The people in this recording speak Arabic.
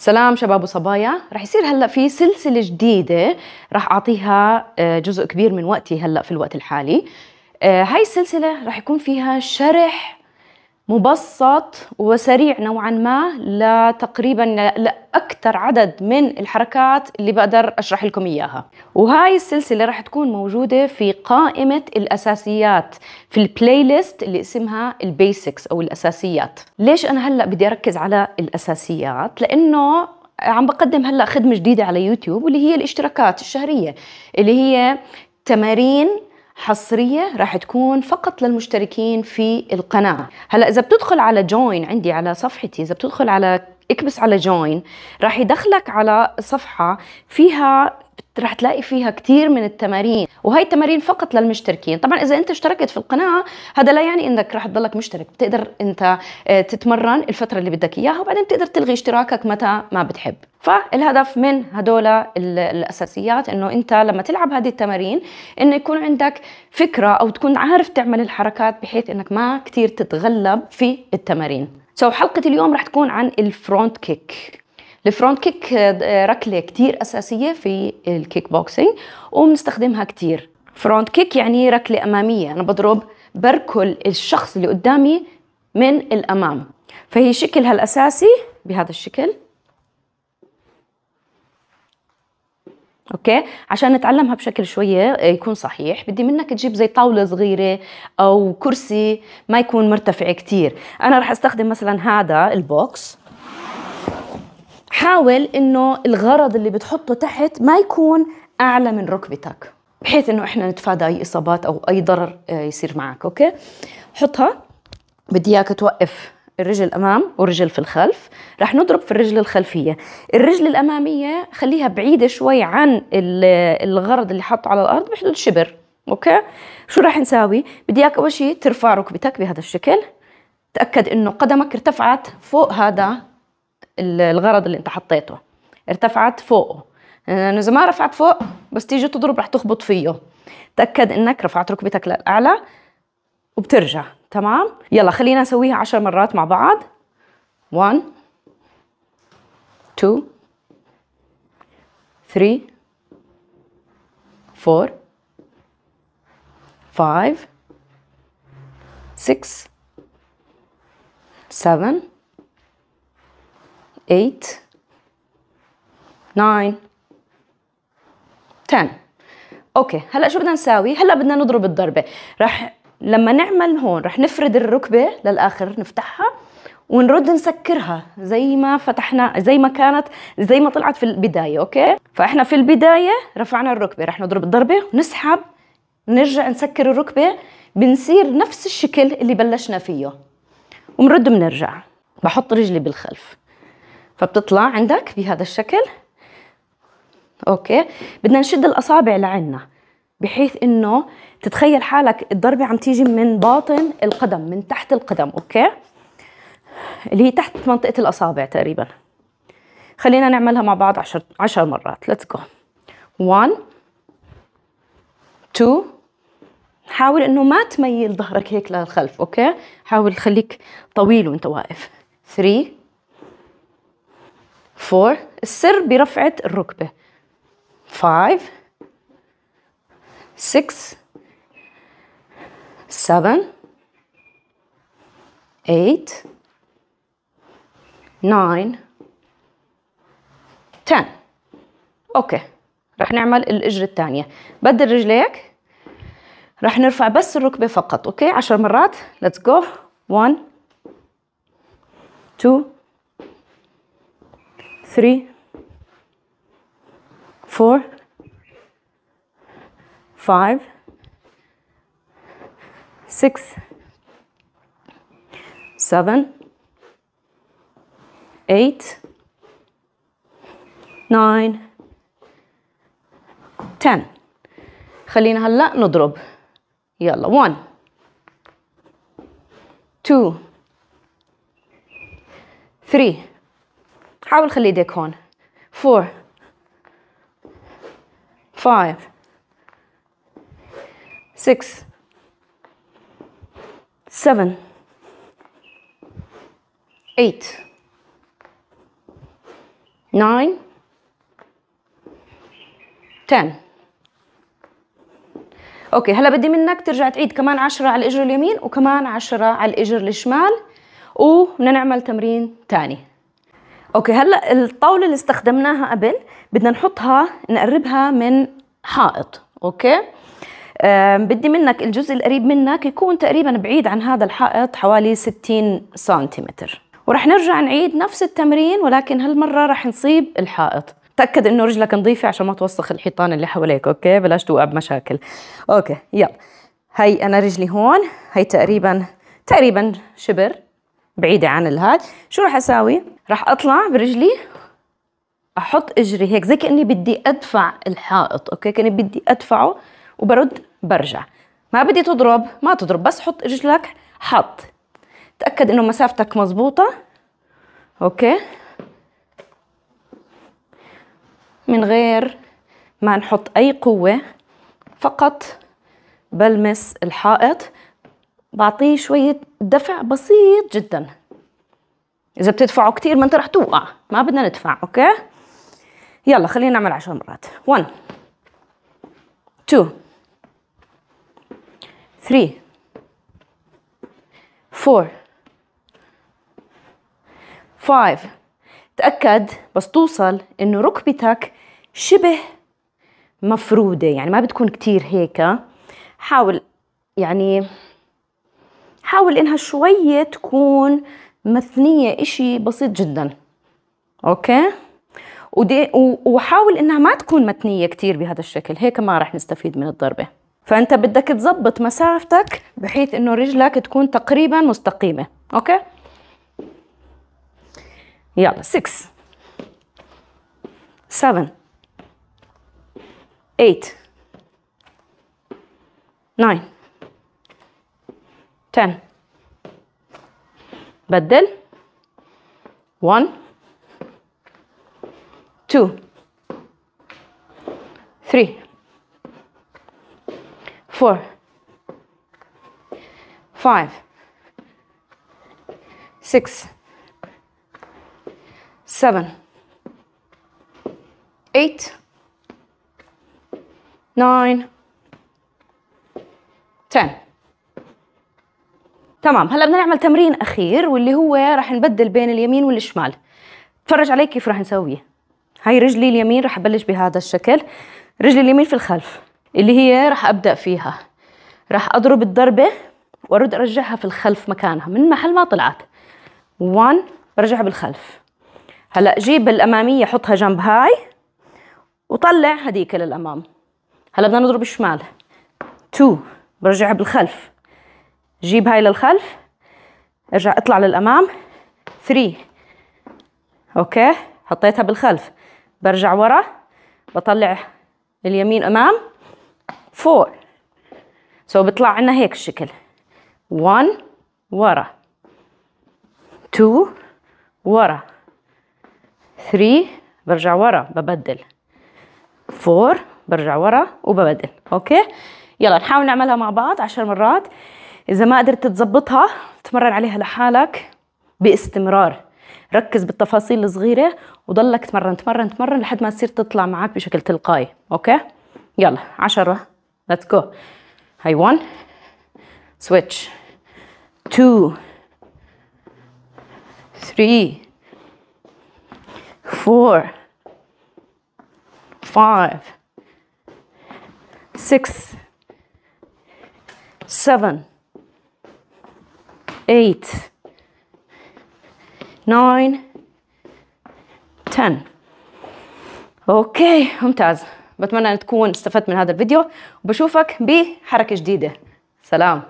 سلام شباب وصبايا. رح يصير هلأ في سلسلة جديدة رح أعطيها آه، جزء كبير من وقتي هلأ في الوقت الحالي. آه، هاي السلسلة رح يكون فيها شرح مبسط وسريع نوعا ما لتقريبا لاكثر عدد من الحركات اللي بقدر أشرح لكم إياها. وهاي السلسلة رح تكون موجودة في قائمة الأساسيات في ال playlist اللي اسمها ال basics أو الأساسيات. ليش أنا هلأ بدي أركز على الأساسيات؟ لأنه عم بقدم هلأ خدمة جديدة على يوتيوب واللي هي الاشتراكات الشهرية اللي هي تمارين حصرية راح تكون فقط للمشتركين في القناة. هلا إذا بتدخل على join عندي على صفحتي إذا بتدخل على اكبس على join راح يدخلك على صفحة فيها راح تلاقي فيها كثير من التمارين وهي التمارين فقط للمشتركين. طبعا إذا أنت اشتركت في القناة هذا لا يعني إنك راح تضلك مشترك. بتقدر أنت آه، تتمرن الفترة اللي بدك إياها وبعدين بتقدر تلغي اشتراكك متى ما بتحب. فالهدف من هدول الأساسيات إنه أنت لما تلعب هذه التمارين إنه يكون عندك فكرة أو تكون عارف تعمل الحركات بحيث إنك ما كثير تتغلب في التمارين. so so, حلقة اليوم راح تكون عن ال front kick ال front kick آه، ركلة كثير أساسية في الكيك بوكسينج وبنستخدمها كثير front kick يعني ركلة أمامية أنا بضرب بركل الشخص اللي قدامي من الأمام. فهي شكلها الاساسي بهذا الشكل. okay؟ عشان نتعلمها بشكل شوية آه، يكون صحيح بدي منك تجيب زي طاولة صغيرة أو كرسي ما يكون مرتفع كتير. أنا رح أستخدم مثلا هذا ال box. حاول إنه الغرض اللي بتحطه تحت ما يكون أعلى من ركبتك بحيث إنه إحنا نتفادى أي إصابات أو أي ضرر آه، يصير معك okay؟ حطها بدي إياك توقف الرجل الامام والرجل في الخلف. رح نضرب في الرجل الخلفية. الرجل الأمامية خليها بعيدة شوي عن الغرض اللي حاطه على الأرض بحدود شبر okay؟ شو رح نساوي؟ بدي إياك أول شيء ترفع ركبتك بهذا الشكل. تأكد إنه قدمك ارتفعت فوق هذا الغرض اللي انت حطيته. ارتفعت فوقه. لأنه إذا ما رفعت فوق بس تيجي تضرب رح تخبط فيه. تأكد إنك رفعت ركبتك للأعلى وبترجع. تمام؟ يلا خلينا نسويها عشر مرات مع بعض. 1 2 3 4 5 6 7 8 9 10 okay هلأ شو بدنا نساوي؟ هلأ بدنا نضرب الضربة. راح لما نعمل هون رح نفرد الركبة للآخر نفتحها ونرد نسكرها زي ما فتحنا زي ما كانت زي ما طلعت في البداية okay فإحنا في البداية رفعنا الركبة. رح نضرب الضربة ونسحب نرجع نسكر الركبة بنصير نفس الشكل اللي بلشنا فيه. وبنرد بنرجع. بحط رجلي بالخلف. فبتطلع عندك بهذا الشكل. okay. بدنا نشد الأصابع لعنا بحيث إنه تتخيل حالك الضربة عم تيجي من باطن القدم من تحت القدم okay؟ اللي هي تحت منطقة الأصابع تقريبا. خلينا نعملها مع بعض عشر, عشر مرات. let's go 1 2 حاول إنه ما تميل ظهرك هيك للخلف أوكي؟ حاول خليك طويل وأنت واقف. 3 4 السر برفعة الركبة. 5 6 seven, eight, nine, ten. okay رح نعمل الإجر الثانية. بدل رجليك رح نرفع بس الركبة فقط. okay عشر مرات. Let's go. One. Two. Three four five six, seven, eight, nine, ten. خلينا هلا نضرب يلا one two three حاول خلي ايديك هون. Four. Five. Six. Seven, eight, 9 10 okay هلا بدي منك ترجع تعيد كمان 10 على الإجر اليمين وكمان 10 على الإجر الشمال وبدنا نعمل تمرين ثاني okay هلأ الطاولة اللي استخدمناها قبل بدنا نحطها نقربها من حائط okay؟ بدي منك الجزء القريب منك يكون تقريبا بعيد عن هذا الحائط حوالي 60 سنتيمتر. ورح نرجع نعيد نفس التمرين ولكن هالمرة رح نصيب الحائط. تأكد إنه رجلك نظيفة عشان ما توسخ الحيطان اللي حواليك okay؟ بلاش توقع بمشاكل. okay يلا. هي أنا رجلي هون هي تقريبا تقريبا شبر بعيدة عن الهاد. شو رح أساوي؟ رح اطلع برجلي أحط اجري هيك زي كأني بدي ادفع الحائط okay؟ كأني بدي ادفعه وبرد برجع. ما بدي تضرب ما تضرب بس حط رجلك حط. تأكد إنه مسافتك مزبوطة okay؟ من غير ما نحط أي قوة فقط بلمس الحائط. بعطيه شوية دفع بسيط جدا. إذا بتدفعه كتير ما أنت رح توقع ما بدنا ندفع أوكي؟ يلا خلينا نعمل عشر مرات. 1 2 3 4 5 تأكد بس توصل إنه ركبتك شبه مفرودة يعني ما بتكون كتير هيك. حاول يعني حاول إنها شوية تكون مثنية إشي بسيط جدا. okay؟ ودي وحاول إنها ما تكون مثنية كتير بهذا الشكل. هيك ما رح نستفيد من الضربة. فأنت بدك تظبط مسافتك بحيث إنه رجلك تكون تقريبا مستقيمة. okay؟ يلا 6 7 8 9 10 بدل 1 2 3 4 5 6 seven, eight, nine, ten. تمام. هلا بدنا نعمل تمرين أخير واللي هو راح نبدل بين اليمين والشمال. تفرج علي كيف راح نسويه. هاي رجلي اليمين راح أبلش بهذا الشكل. رجلي اليمين في الخلف اللي هي راح أبدأ فيها. راح أضرب الضربة وأرد أرجعها في الخلف مكانها من محل ما طلعت. 1 برجعها بالخلف. هلا جيب الأمامية حطها جنب هاي وطلع هديك للأمام. هلا بدنا نضرب الشمال. 2 برجعها بالخلف. جيب هاي للخلف. ارجع اطلع للامام. 3 okay حطيتها بالخلف. برجع ورا بطلع اليمين امام. 4 so بيطلع عنا هيك الشكل. 1 ورا. 2 ورا. 3 برجع ورا ببدل. 4 برجع ورا وببدل. okay؟ يلا نحاول نعملها مع بعض عشر مرات. إذا ما قدرت تظبطها تمرن عليها لحالك باستمرار. ركز بالتفاصيل الصغيرة وضلك تمرن تمرن تمرن لحد ما تصير تطلع معك بشكل تلقائي. okay؟ يلا عشرة. ليتس جو هاي 1 سويتش 2 3 four, five, six, seven, eight, nine, ten. أوكي ممتاز. بتمنى إن تكون استفدت من هذا الفيديو. وبشوفك بحركة جديدة. سلام.